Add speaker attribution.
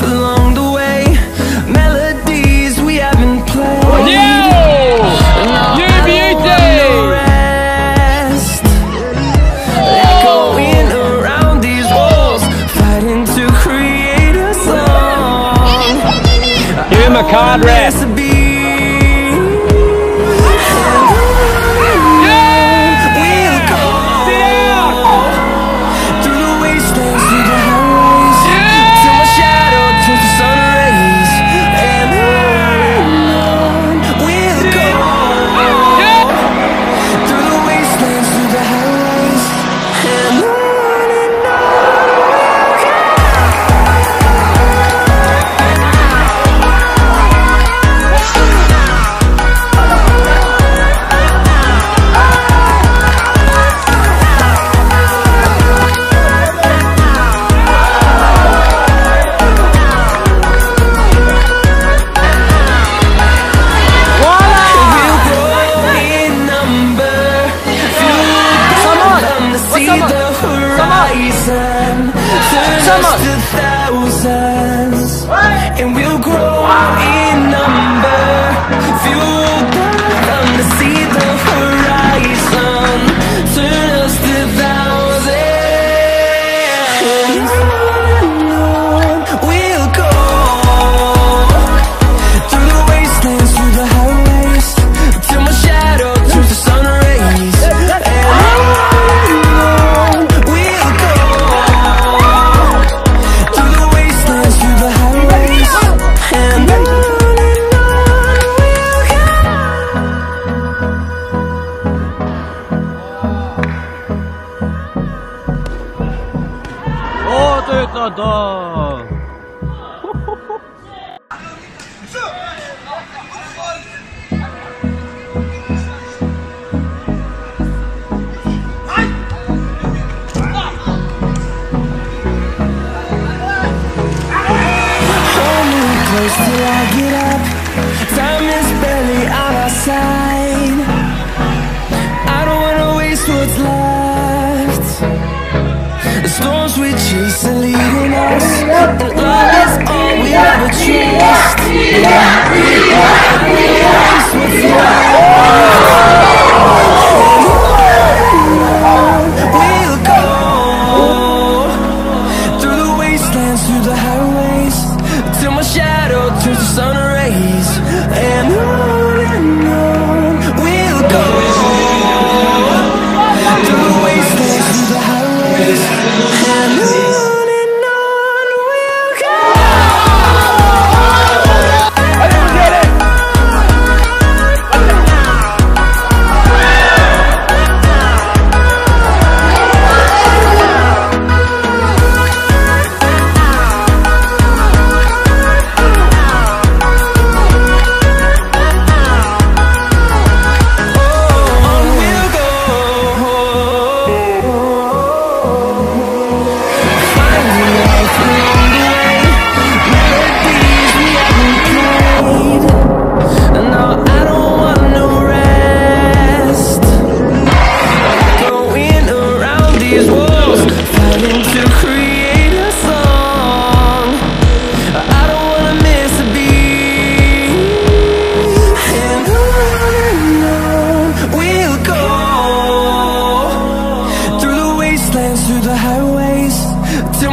Speaker 1: for long. todo. Close till I get up are leading us. And love is all we ever trust We are, we are, we are, we are, we are.